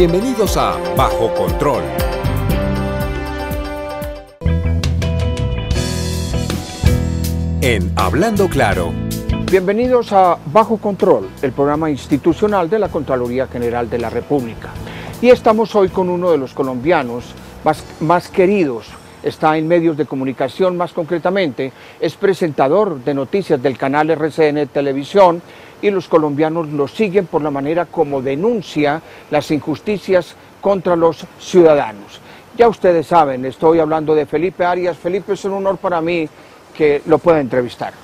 Bienvenidos a Bajo Control. En Hablando Claro. Bienvenidos a Bajo Control, el programa institucional de la Contraloría General de la República. Y estamos hoy con uno de los colombianos más, más queridos. Está en medios de comunicación más concretamente, es presentador de noticias del canal RCN Televisión y los colombianos lo siguen por la manera como denuncia las injusticias contra los ciudadanos. Ya ustedes saben, estoy hablando de Felipe Arias. Felipe, es un honor para mí que lo pueda entrevistar.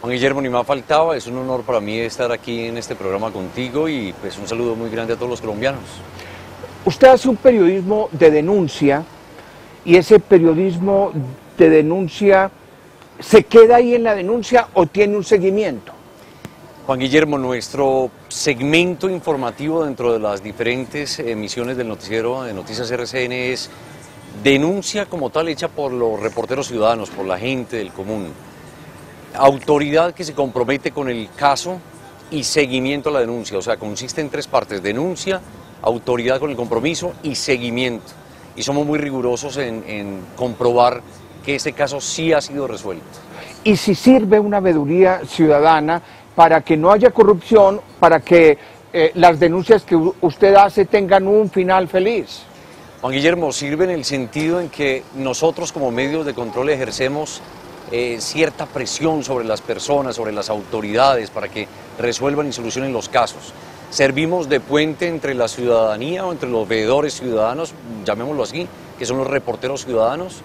Juan Guillermo, ni más faltaba, es un honor para mí estar aquí en este programa contigo y pues un saludo muy grande a todos los colombianos. Usted hace un periodismo de denuncia y ese periodismo de denuncia se queda ahí en la denuncia o tiene un seguimiento. Juan Guillermo, nuestro segmento informativo dentro de las diferentes emisiones del noticiero de Noticias RCN es denuncia como tal hecha por los reporteros ciudadanos, por la gente del común. Autoridad que se compromete con el caso y seguimiento a la denuncia. O sea, consiste en tres partes, denuncia, autoridad con el compromiso y seguimiento. Y somos muy rigurosos en, comprobar que este caso sí ha sido resuelto. Y si sirve una veeduría ciudadana para que no haya corrupción, para que eh, las denuncias que usted hace tengan un final feliz. Juan Guillermo, sirve en el sentido en que nosotros como medios de control ejercemos eh, cierta presión sobre las personas, sobre las autoridades, para que resuelvan y solucionen los casos. Servimos de puente entre la ciudadanía o entre los veedores ciudadanos, llamémoslo así, que son los reporteros ciudadanos,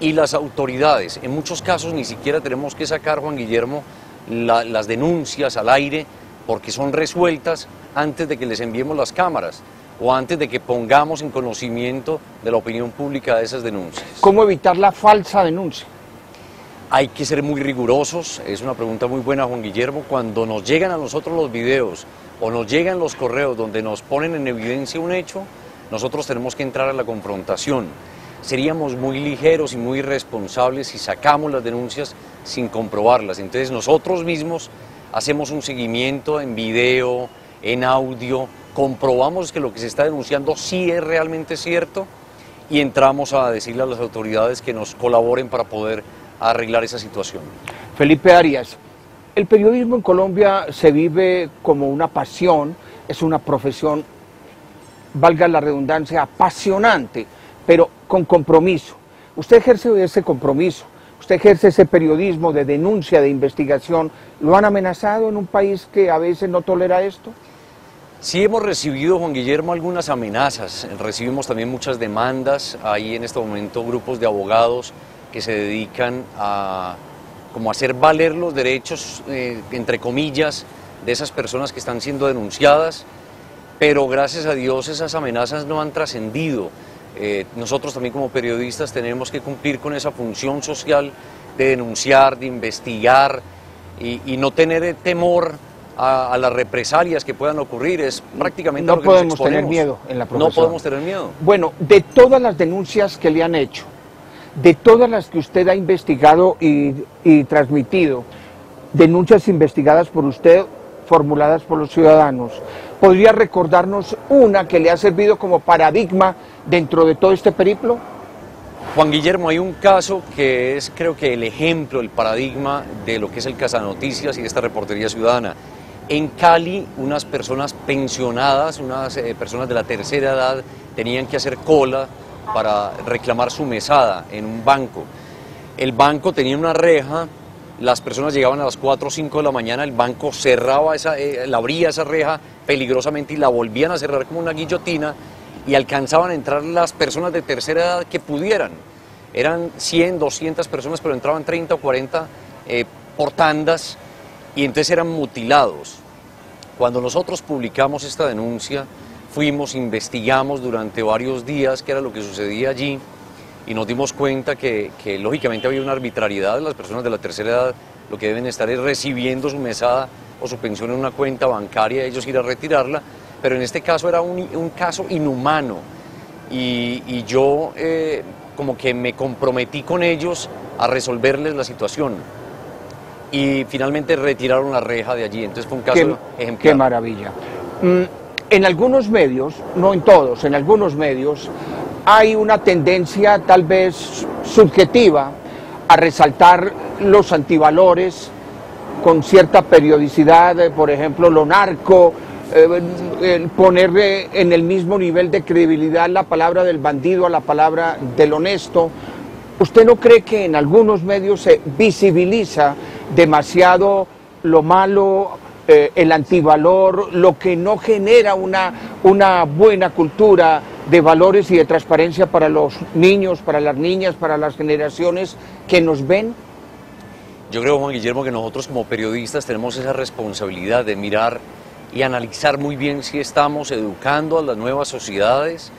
y las autoridades. En muchos casos ni siquiera tenemos que sacar, Juan Guillermo, la, las denuncias al aire porque son resueltas antes de que les enviemos las cámaras o antes de que pongamos en conocimiento de la opinión pública esas denuncias. ¿Cómo evitar la falsa denuncia? Hay que ser muy rigurosos, es una pregunta muy buena Juan Guillermo, cuando nos llegan a nosotros los videos o nos llegan los correos donde nos ponen en evidencia un hecho, nosotros tenemos que entrar a la confrontación. Seríamos muy ligeros y muy irresponsables si sacamos las denuncias sin comprobarlas. Entonces nosotros mismos hacemos un seguimiento en video, en audio, comprobamos que lo que se está denunciando sí es realmente cierto y entramos a decirle a las autoridades que nos colaboren para poder arreglar esa situación. Felipe Arias, el periodismo en Colombia se vive como una pasión, es una profesión, valga la redundancia, apasionante, pero con compromiso. Usted ejerce ese compromiso, usted ejerce ese periodismo de denuncia, de investigación. ¿Lo han amenazado en un país que a veces no tolera esto? Sí hemos recibido, Juan Guillermo, algunas amenazas, recibimos también muchas demandas, hay en este momento grupos de abogados que se dedican a como hacer valer los derechos, eh, entre comillas, de esas personas que están siendo denunciadas, pero gracias a Dios esas amenazas no han trascendido. Eh, nosotros también como periodistas tenemos que cumplir con esa función social de denunciar, de investigar y, y no tener temor a, a, las represalias que puedan ocurrir. Es prácticamente no lo que podemos nos tener miedo en la profesión. No podemos tener miedo. Bueno, de todas las denuncias que le han hecho, de todas las que usted ha investigado y, y transmitido, denuncias investigadas por usted, formuladas por los ciudadanos, ¿podría recordarnos una que le ha servido como paradigma dentro de todo este periplo? Juan Guillermo, hay un caso que es creo que el ejemplo, el paradigma de lo que es el Casanoticias y esta reportería ciudadana. En Cali, unas personas pensionadas, unas eh, personas de la tercera edad, tenían que hacer cola para reclamar su mesada en un banco. El banco tenía una reja, las personas llegaban a las 4 o 5 de la mañana, el banco cerraba esa, eh, la abría esa reja peligrosamente y la volvían a cerrar como una guillotina y alcanzaban a entrar las personas de tercera edad que pudieran. Eran 100, 200 personas, pero entraban 30 o 40 eh, por tandas y entonces eran mutilados. Cuando nosotros publicamos esta denuncia, fuimos, investigamos durante varios días qué era lo que sucedía allí y nos dimos cuenta que, que lógicamente había una arbitrariedad, las personas de la tercera edad lo que deben estar es recibiendo su mesada o su pensión en una cuenta bancaria, ellos ir a retirarla, pero en este caso era un, un caso inhumano y, y yo eh, como que me comprometí con ellos a resolverles la situación y finalmente retiraron la reja de allí, entonces fue un caso Qué, ejemplar. qué maravilla. Mm, En algunos medios, no en todos, en algunos medios, hay una tendencia tal vez subjetiva a resaltar los antivalores con cierta periodicidad, eh, por ejemplo, lo narco, eh, poner en el mismo nivel de credibilidad la palabra del bandido a la palabra del honesto. ¿Usted no cree que en algunos medios se visibiliza demasiado lo malo, eh, el antivalor, lo que no genera una buena cultura de valores y de transparencia para los niños, para las niñas, para las generaciones que nos ven? Yo creo, Juan Guillermo, que nosotros como periodistas tenemos esa responsabilidad de mirar y analizar muy bien si estamos educando a las nuevas sociedades,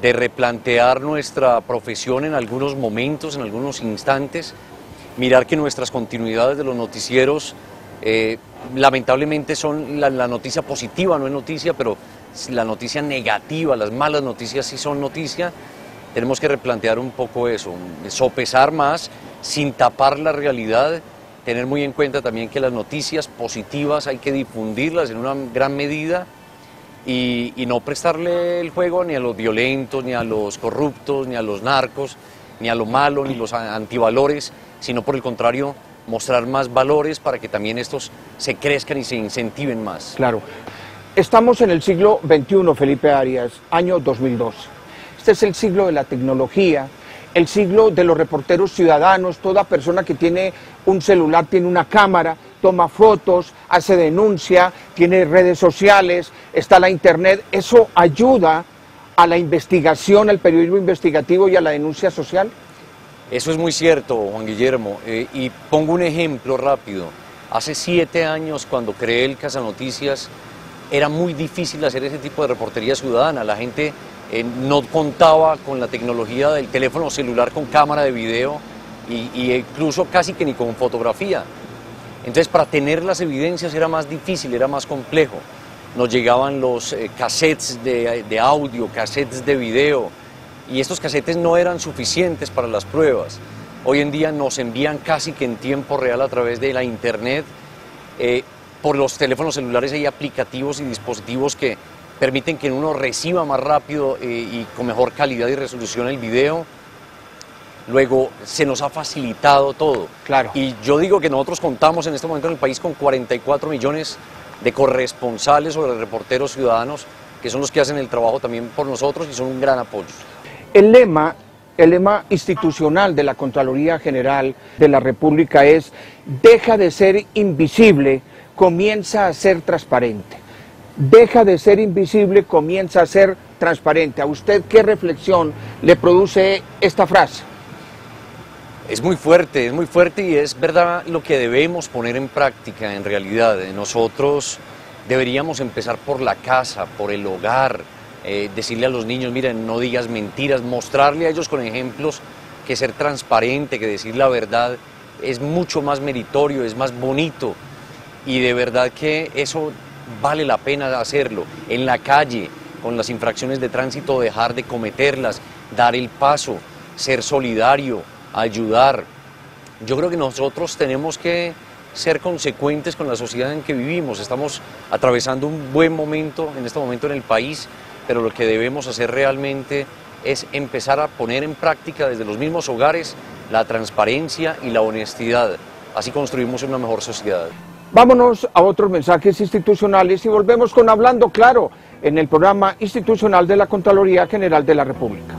de replantear nuestra profesión en algunos momentos, en algunos instantes, mirar que nuestras continuidades de los noticieros eh, lamentablemente son la, noticia positiva, no es noticia, pero la noticia negativa, las malas noticias sí son noticia. Tenemos que replantear un poco eso, sopesar más sin tapar la realidad, tener muy en cuenta también que las noticias positivas hay que difundirlas en una gran medida y, no prestarle el juego ni a los violentos, ni a los corruptos, ni a los narcos, ni a lo malo, ni los antivalores, sino por el contrario mostrar más valores para que también estos se crezcan y se incentiven más. Claro. Estamos en el siglo XXI, Felipe Arias, año 2012. Este es el siglo de la tecnología, el siglo de los reporteros ciudadanos, toda persona que tiene un celular tiene una cámara, toma fotos, hace denuncia, tiene redes sociales, está la internet, eso ayuda a la investigación, al periodismo investigativo y a la denuncia social. Eso es muy cierto, Juan Guillermo, eh, y pongo un ejemplo rápido. Hace siete años, cuando creé el Casa Noticias, era muy difícil hacer ese tipo de reportería ciudadana. La gente eh, no contaba con la tecnología del teléfono celular con cámara de video y, incluso casi que ni con fotografía. Entonces para tener las evidencias era más difícil, era más complejo. Nos llegaban los eh, cassettes de, audio, cassettes de video y estos cassettes no eran suficientes para las pruebas. Hoy en día nos envían casi que en tiempo real a través de la internet. Eh, por los teléfonos celulares hay aplicativos y dispositivos que permiten que uno reciba más rápido eh, y con mejor calidad y resolución el video. Luego se nos ha facilitado todo. Claro. Y yo digo que nosotros contamos en este momento en el país con 44 millones de corresponsales o de reporteros ciudadanos que son los que hacen el trabajo también por nosotros y son un gran apoyo. El lema, el lema institucional de la Contraloría General de la República es deja de ser invisible, comienza a ser transparente deja de ser invisible, comienza a ser transparente. ¿A usted qué reflexión le produce esta frase? Es muy fuerte, es muy fuerte y es verdad lo que debemos poner en práctica en realidad. Nosotros deberíamos empezar por la casa, por el hogar, eh, decirle a los niños, miren, no digas mentiras, mostrarle a ellos con ejemplos que ser transparente, que decir la verdad es mucho más meritorio, es más bonito y de verdad que eso vale la pena hacerlo. En la calle, con las infracciones de tránsito, dejar de cometerlas, dar el paso, ser solidario, ayudar. Yo creo que nosotros tenemos que ser consecuentes con la sociedad en que vivimos. Estamos atravesando un buen momento en este momento en el país, pero lo que debemos hacer realmente es empezar a poner en práctica desde los mismos hogares la transparencia y la honestidad. Así construimos una mejor sociedad. Vámonos a otros mensajes institucionales y volvemos con Hablando Claro en el programa institucional de la Contraloría General de la República.